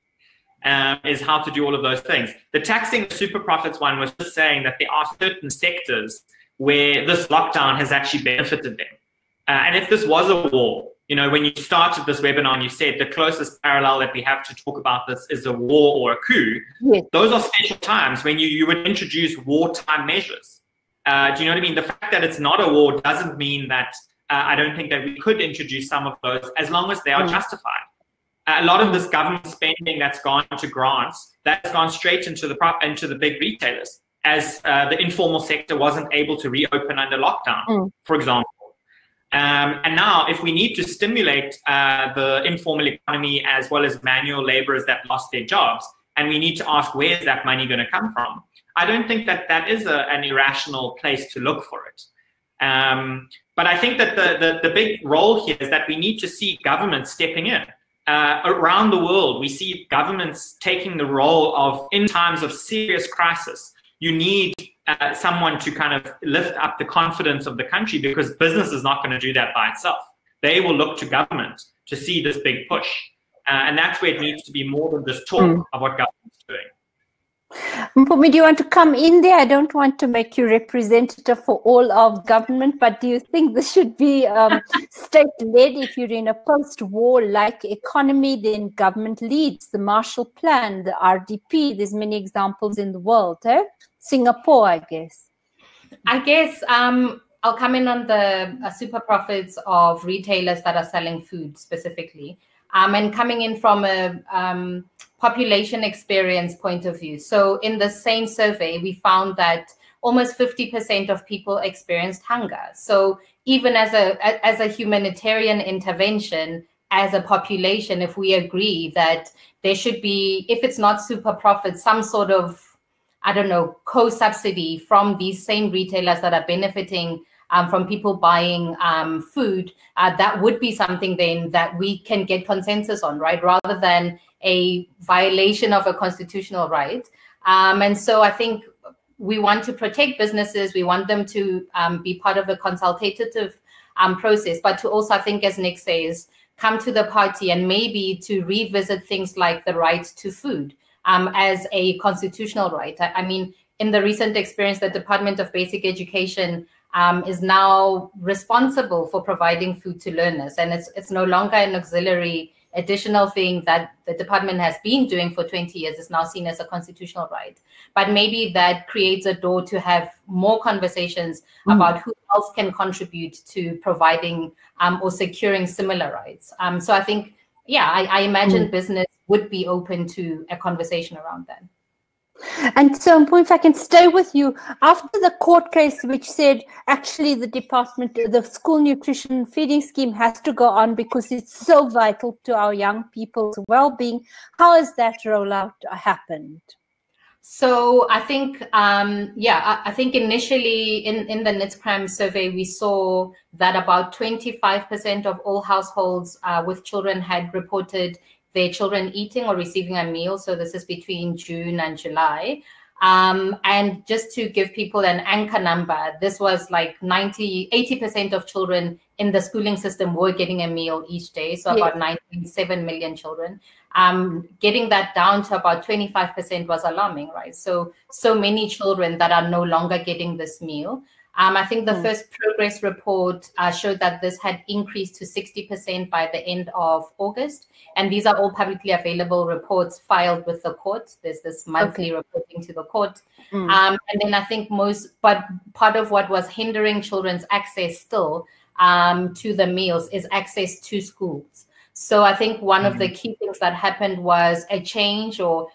Um, is how to do all of those things. The taxing super profits one was just saying that there are certain sectors where this lockdown has actually benefited them. Uh, and if this was a war, you know, when you started this webinar and you said the closest parallel that we have to talk about this is a war or a coup, yes those are special times when you, you would introduce wartime measures. Uh, do you know what I mean? The fact that it's not a war doesn't mean that uh, I don't think that we could introduce some of those as long as they are Mm. justified. A lot of this government spending that's gone to grants that's gone straight into the prop into the big retailers as uh, the informal sector wasn't able to reopen under lockdown, Mm. for example. Um, and now, if we need to stimulate uh, the informal economy as well as manual laborers that lost their jobs, and we need to ask where is that money going to come from, I don't think that that is a, an irrational place to look for it. Um, but I think that the, the, the big role here is that we need to see governments stepping in. Uh, around the world, we see governments taking the role of, in times of serious crisis, you need uh, someone to kind of lift up the confidence of the country because business is not going to do that by itself. They will look to government to see this big push. Uh, and that's where it needs to be more than just talk Mm. of what government's doing. Mpumi, do you want to come in there? I don't want to make you representative for all of government, but do you think this should be um, [LAUGHS] state-led? If you're in a post-war-like economy, then government leads the Marshall Plan, the RDP. There's many examples in the world. Eh? Singapore, I guess. I guess um, I'll come in on the uh, super profits of retailers that are selling food specifically, um, and coming in from a um, population experience point of view. So, in the same survey, we found that almost 50% of people experienced hunger. So, even as a as a humanitarian intervention, as a population, if we agree that there should be, if it's not super profit, some sort of, I don't know, co-subsidy from these same retailers that are benefiting um, from people buying um, food, uh, that would be something then that we can get consensus on, right? Rather than a violation of a constitutional right. Um, and so I think we want to protect businesses. We want them to um, be part of a consultative um, process, but to also, I think, as Nick says, come to the party and maybe to revisit things like the right to food um, as a constitutional right. I, I, mean, in the recent experience, the Department of Basic Education um, is now responsible for providing food to learners, and it's it's no longer an auxiliary additional thing that the department has been doing for 20 years is now seen as a constitutional right. But maybe that creates a door to have more conversations mm. about who else can contribute to providing um, or securing similar rights. Um, so I think, yeah, I, I imagine mm. business would be open to a conversation around that. And so, if I can stay with you, after the court case, which said actually the department, the school nutrition feeding scheme has to go on because it's so vital to our young people's well being, how has that rollout happened? So I think, um, yeah, I, I, think initially in, in the NIDS-CRAM survey, we saw that about 25% of all households uh, with children had reported their children eating or receiving a meal. So this is between June and July. Um, and just to give people an anchor number, this was like 90, 80% of children in the schooling system were getting a meal each day. So yeah. about 9.7 million children. Um, getting that down to about 25% was alarming, right? So, so many children that are no longer getting this meal. Um, I think the mm. first progress report uh, showed that this had increased to 60% by the end of August. And these are all publicly available reports filed with the court. There's this monthly okay. reporting to the court. Mm. Um, and then I think most, but part of what was hindering children's access still um, to the meals is access to schools. So I think one mm. of the hmm. key things that happened was a change or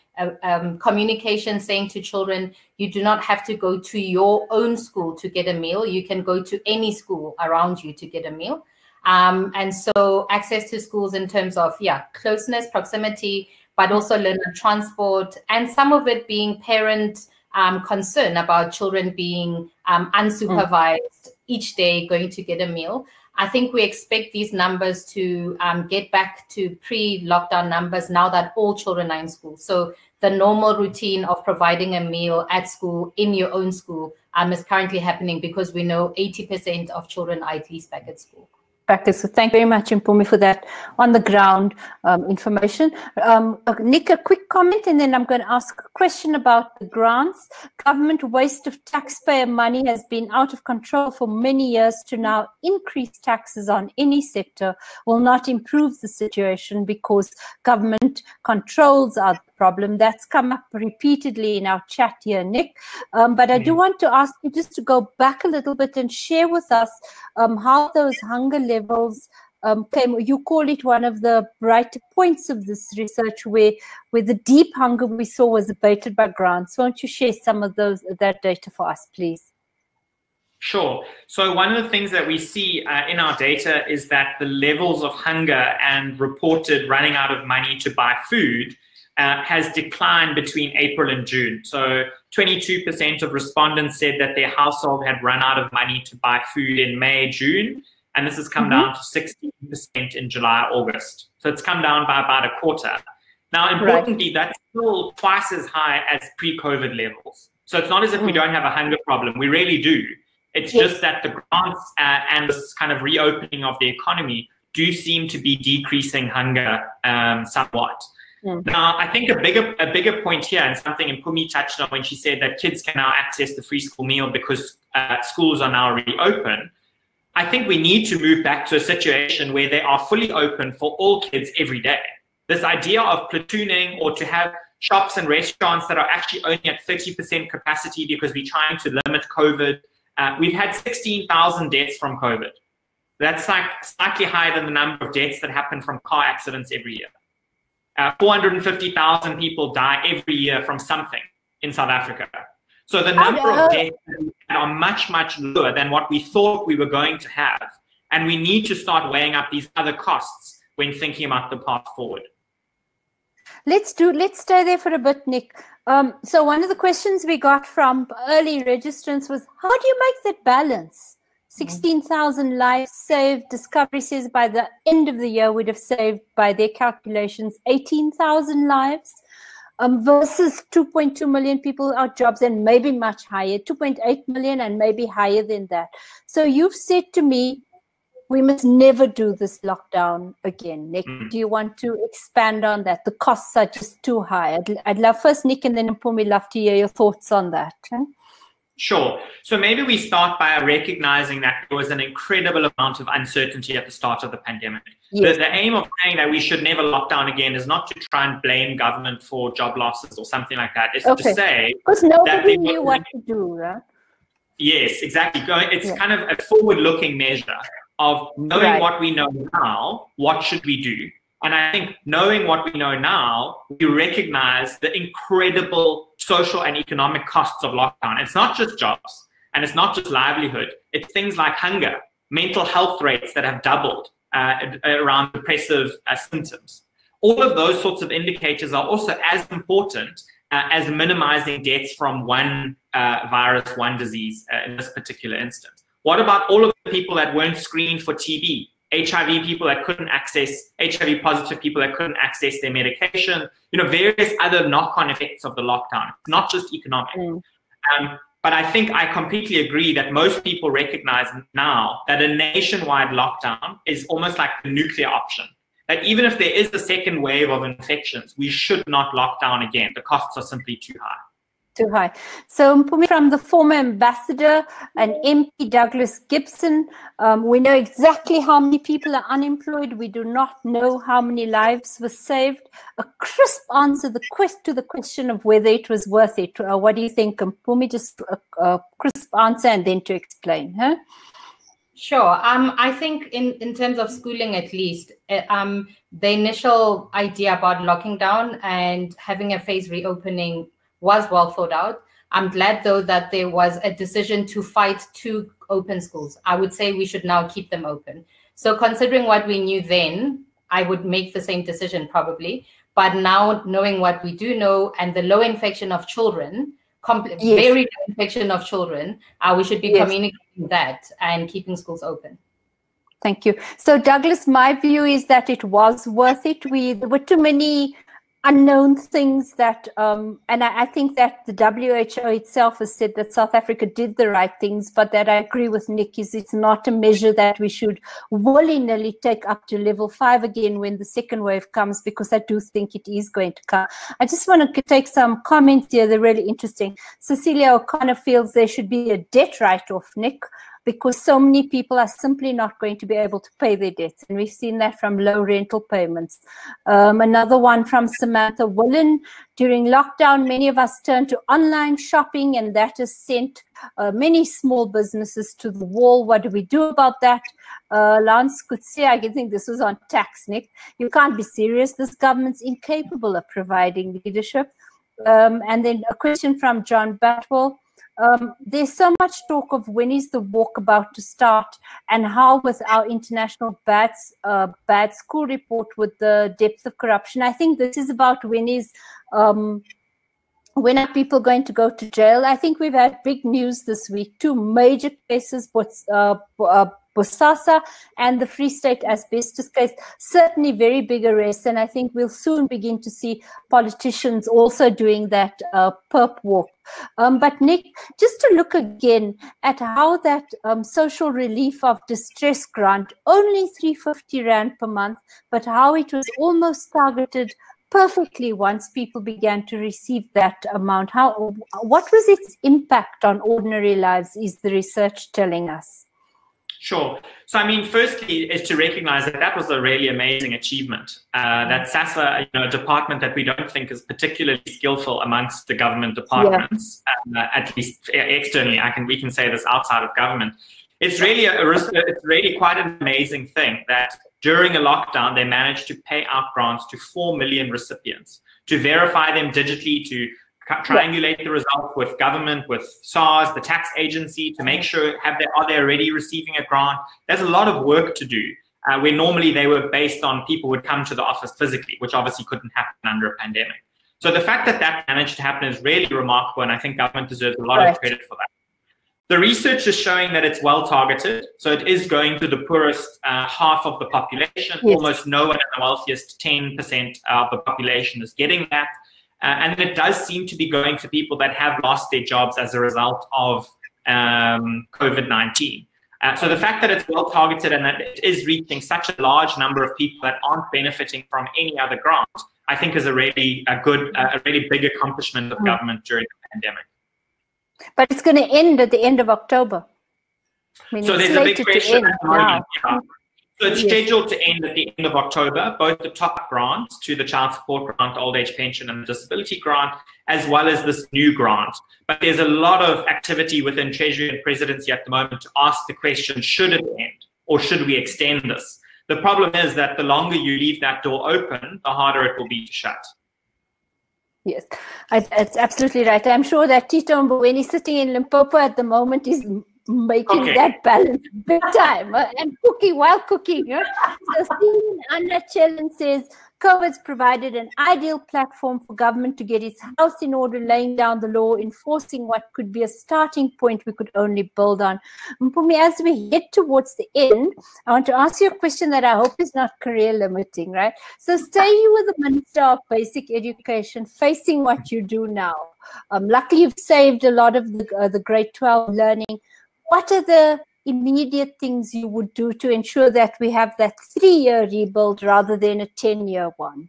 um, communication saying to children, you do not have to go to your own school to get a meal. You can go to any school around you to get a meal. Um, and so access to schools in terms of, yeah, closeness, proximity, but also learner transport, and some of it being parent um, concern about children being um, unsupervised mm. each day going to get a meal. I think we expect these numbers to um, get back to pre lockdown numbers now that all children are in school. So the normal routine of providing a meal at school in your own school um, is currently happening because we know 80% of children are at least back at school practice. So thank you very much, Mpumi, for that on the ground um, information. Um, Nick, a quick comment, and then I'm going to ask a question about the grants. Government waste of taxpayer money has been out of control for many years to now increase taxes on any sector will not improve the situation because government controls are problem. That's come up repeatedly in our chat here, Nick. Um, but I do mm-hmm. want to ask you just to go back a little bit and share with us um, how those hunger levels um, came. You call it one of the bright points of this research, where where the deep hunger we saw was abated by grants. Won't you share some of those that data for us, please? Sure. So one of the things that we see uh, in our data is that the levels of hunger and reported running out of money to buy food uh, has declined between April and June. So 22% of respondents said that their household had run out of money to buy food in May, June, and this has come mm-hmm. down to 16% in July, August. So it's come down by about a quarter. Now, importantly, right. that's still twice as high as pre-COVID levels. So it's not as if mm. we don't have a hunger problem. We really do. It's yes. just that the grants uh, and this kind of reopening of the economy do seem to be decreasing hunger um, somewhat. Mm. Now, I think a bigger a bigger point here, and something Pumi touched on when she said that kids can now access the free school meal because uh, schools are now reopen. I think we need to move back to a situation where they are fully open for all kids every day. This idea of platooning or to have shops and restaurants that are actually only at 30% capacity because we're trying to limit COVID uh, we've had 16,000 deaths from COVID. That's like slightly higher than the number of deaths that happen from car accidents every year. Uh, 450,000 people die every year from something in South Africa. So the number of deaths are much, much lower than what we thought we were going to have. And we need to start weighing up these other costs when thinking about the path forward. Let's do. Let's stay there for a bit, Nick. Um, so one of the questions we got from early registrants was, how do you make that balance? 16,000 lives saved. Discovery says by the end of the year, we'd have saved, by their calculations, 18,000 lives um, versus 2.2 million people out jobs and maybe much higher, 2.8 million and maybe higher than that. So you've said to me, we must never do this lockdown again. Nick, mm. do you want to expand on that? The costs are just too high. I'd, I'd love first, Nick, and then Mpumi, love to hear your thoughts on that. Sure. So maybe we start by recognizing that there was an incredible amount of uncertainty at the start of the pandemic. Yes. The, the, aim of saying that we should never lock down again is not to try and blame government for job losses or something like that. It's okay. to say because nobody knew what to do, right? Yes, exactly. It's yeah. kind of a forward-looking measure of knowing right. what we know now. What should we do? And I think knowing what we know now, we recognize the incredible social and economic costs of lockdown. It's not just jobs and it's not just livelihood, it's things like hunger, mental health rates that have doubled uh, around depressive uh, symptoms. All of those sorts of indicators are also as important uh, as minimizing deaths from one uh, virus, one disease uh, in this particular instance. What about all of the people that weren't screened for TB? HIV people that couldn't access, HIV positive people that couldn't access their medication, you know, various other knock on effects of the lockdown, not just economic. Mm. Um, but I think I completely agree that most people recognize now that a nationwide lockdown is almost like the nuclear option. That even if there is a second wave of infections, we should not lock down again. The costs are simply too high too high. So from the former ambassador and MP Douglas Gibson, um, we know exactly how many people are unemployed. We do not know how many lives were saved. A crisp answer the quest to the question of whether it was worth it. Uh, what do you think, Mpumi? Just a, a, crisp answer and then to explain. Huh? Sure. Um, I think in, in terms of schooling, at least, uh, um, the initial idea about locking down and having a phase reopening was well thought out. I'm glad though that there was a decision to fight two open schools. I would say we should now keep them open. So considering what we knew then, I would make the same decision probably. But now knowing what we do know and the low infection of children, yes. very low infection of children, uh, we should be yes. communicating that and keeping schools open. Thank you. So Douglas, my view is that it was worth it. We there were too many unknown things that, um, and I, I, think that the WHO itself has said that South Africa did the right things, but that I agree with Nick is it's not a measure that we should willy-nilly take up to level five again when the second wave comes, because I do think it is going to come. I just want to take some comments here. They're really interesting. Cecilia O'Connor feels there should be a debt write-off, Nick because so many people are simply not going to be able to pay their debts. And we've seen that from low rental payments. Um, another one from Samantha Willen. During lockdown, many of us turned to online shopping, and that has sent uh, many small businesses to the wall. What do we do about that? Uh, Lance could say, I think this was on tax, Nick. You can't be serious. This government's incapable of providing leadership. Um, and then a question from John Batwell. Um, there's so much talk of when is the walk about to start and how with our international bad, uh, bad school report with the depth of corruption. I think this is about when is um, when are people going to go to jail? I think we've had big news this week. Two major cases, but uh, uh, Bosasa and the Free State asbestos case, certainly very big arrests. And I think we'll soon begin to see politicians also doing that uh, perp walk. Um, but Nick, just to look again at how that um, social relief of distress grant, only 350 Rand per month, but how it was almost targeted perfectly once people began to receive that amount. How, what was its impact on ordinary lives is the research telling us? Sure. So, I mean, firstly, is to recognize that that was a really amazing achievement. Uh, that SASSA, you know, a department that we don't think is particularly skillful amongst the government departments, yeah. uh, at least externally. I can we can say this outside of government. It's really a, it's really quite an amazing thing that during a lockdown they managed to pay out grants to four million recipients to verify them digitally to triangulate the results with government, with SARS, the tax agency to make sure have they are they already receiving a grant. There's a lot of work to do. Uh, where normally they were based on people would come to the office physically, which obviously couldn't happen under a pandemic. So the fact that that managed to happen is really remarkable, and I think government deserves a lot right. of credit for that. The research is showing that it's well targeted, so it is going to the poorest uh, half of the population. Yes. Almost no one in the wealthiest 10% of the population is getting that. Uh, and it does seem to be going to people that have lost their jobs as a result of um, COVID 19. Uh, so the fact that it's well targeted and that it is reaching such a large number of people that aren't benefiting from any other grant, I think is a really a good, a really big accomplishment of mm. government during the pandemic. But it's going to end at the end of October. I mean, so there's a big question at the moment. Yeah. So it's yes. scheduled to end at the end of October, both the top grants to the child support grant, old age pension, and the disability grant, as well as this new grant. But there's a lot of activity within Treasury and Presidency at the moment to ask the question should it end or should we extend this? The problem is that the longer you leave that door open, the harder it will be to shut. Yes, I, it's absolutely right. I'm sure that Tito Mboweni sitting in Limpopo at the moment is making okay. that balance [LAUGHS] big time uh, and cooking while cooking. Yeah? So [LAUGHS] Stephen Anna Chellen says COVID's provided an ideal platform for government to get its house in order, laying down the law, enforcing what could be a starting point we could only build on. Mpumi, as we head towards the end, I want to ask you a question that I hope is not career limiting, right? So stay you were the Minister of Basic Education, facing what you do now. Um, luckily, you've saved a lot of the, uh, the grade 12 learning what are the immediate things you would do to ensure that we have that three-year rebuild rather than a 10-year one?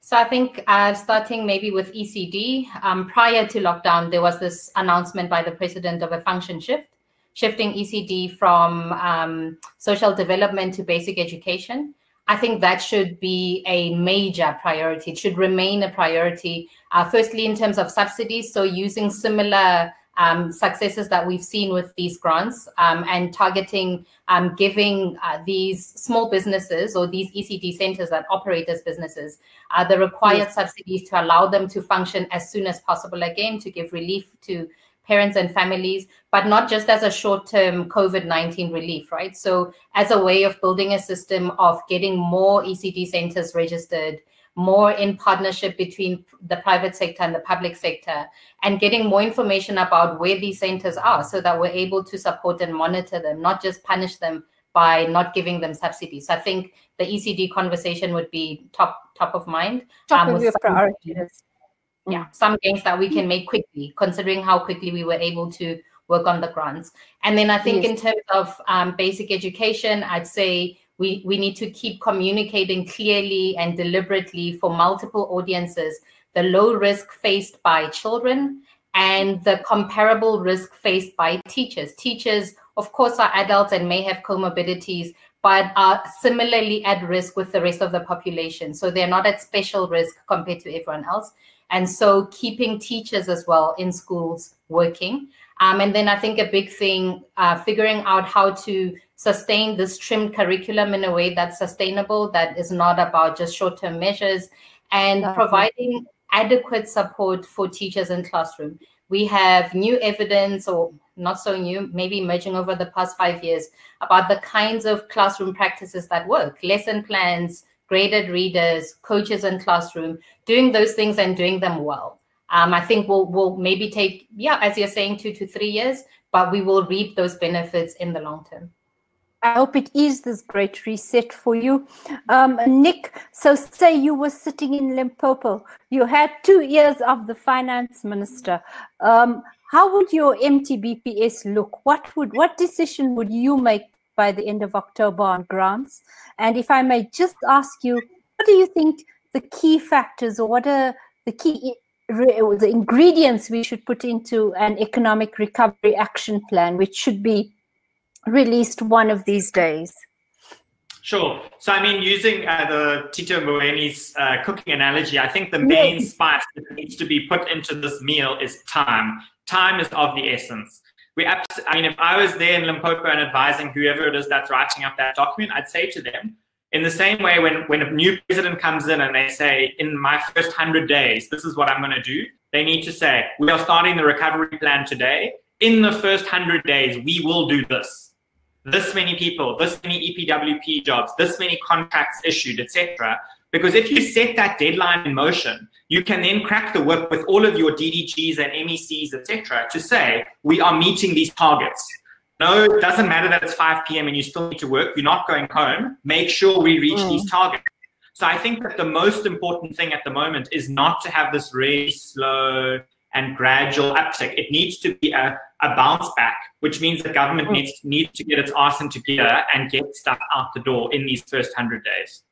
So I think uh, starting maybe with ECD, um, prior to lockdown, there was this announcement by the president of a function shift, shifting ECD from um, social development to basic education. I think that should be a major priority. It should remain a priority. Uh, firstly, in terms of subsidies, so using similar um, successes that we've seen with these grants um, and targeting um, giving uh, these small businesses or these ECD centers that operate as businesses uh, the required yes. subsidies to allow them to function as soon as possible again to give relief to parents and families, but not just as a short term COVID 19 relief, right? So, as a way of building a system of getting more ECD centers registered, more in partnership between the private sector and the public sector and getting more information about where these centers are so that we're able to support and monitor them not just punish them by not giving them subsidies. So i think the ecd conversation would be top top of mind top um, of your priorities. yeah some gains that we can make quickly considering how quickly we were able to work on the grants. And then i think yes. in terms of um, basic education i'd say we, we need to keep communicating clearly and deliberately for multiple audiences the low risk faced by children and the comparable risk faced by teachers. Teachers, of course, are adults and may have comorbidities, but are similarly at risk with the rest of the population. So they're not at special risk compared to everyone else. And so keeping teachers as well in schools working. Um, and then I think a big thing, uh, figuring out how to sustain this trimmed curriculum in a way that's sustainable, that is not about just short term measures, and providing adequate support for teachers in classroom. We have new evidence, or not so new, maybe emerging over the past five years, about the kinds of classroom practices that work lesson plans, graded readers, coaches in classroom, doing those things and doing them well. Um, I think we'll, we'll maybe take, yeah, as you're saying, two to three years, but we will reap those benefits in the long term. I hope it is this great reset for you. Um, Nick, so say you were sitting in Limpopo, you had two years of the finance minister. Um, how would your MTBPS look? What would what decision would you make by the end of October on grants? And if I may just ask you, what do you think the key factors or what are the key the ingredients we should put into an economic recovery action plan, which should be released one of these days. Sure. So, I mean, using uh, the Tito Mboweni's uh, cooking analogy, I think the main yes. spice that needs to be put into this meal is time. Time is of the essence. We, I mean, if I was there in Limpopo and advising whoever it is that's writing up that document, I'd say to them, in the same way, when, when a new president comes in and they say, in my first 100 days, this is what I'm going to do, they need to say, we are starting the recovery plan today. In the first 100 days, we will do this this many people, this many EPWP jobs, this many contracts issued, etc. Because if you set that deadline in motion, you can then crack the whip with all of your DDGs and MECs, etc., to say we are meeting these targets. No, it doesn't matter that it's 5 p.m. and you still need to work. You're not going home. Make sure we reach mm. these targets. So I think that the most important thing at the moment is not to have this really slow and gradual uptick. It needs to be a, a bounce back, which means the government mm. needs, needs to get its arse into gear and get stuff out the door in these first 100 days.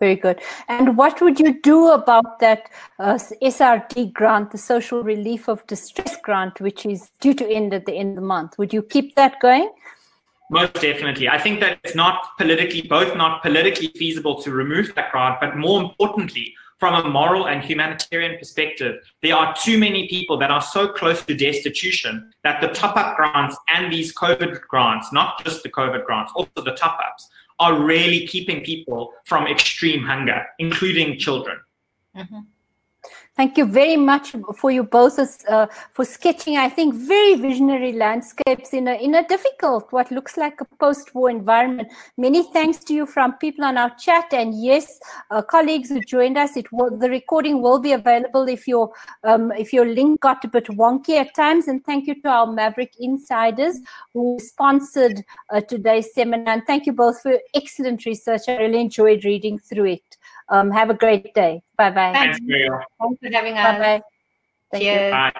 Very good. And what would you do about that uh, SRD grant, the Social Relief of Distress grant, which is due to end at the end of the month? Would you keep that going? Most definitely. I think that it's not politically, both not politically feasible to remove that grant, but more importantly, from a moral and humanitarian perspective, there are too many people that are so close to destitution that the top up grants and these COVID grants, not just the COVID grants, also the top ups, are really keeping people from extreme hunger, including children. Mm-hmm. Thank you very much for you both uh, for sketching, I think, very visionary landscapes in a, in a difficult, what looks like a post-war environment. Many thanks to you from people on our chat. And yes, uh, colleagues who joined us, it will, the recording will be available if your, um, if your link got a bit wonky at times. And thank you to our Maverick Insiders who sponsored uh, today's seminar. And thank you both for excellent research. I really enjoyed reading through it. Um, have a great day. Bye bye. Thanks. Thanks for having us. Bye bye. Cheers. Bye.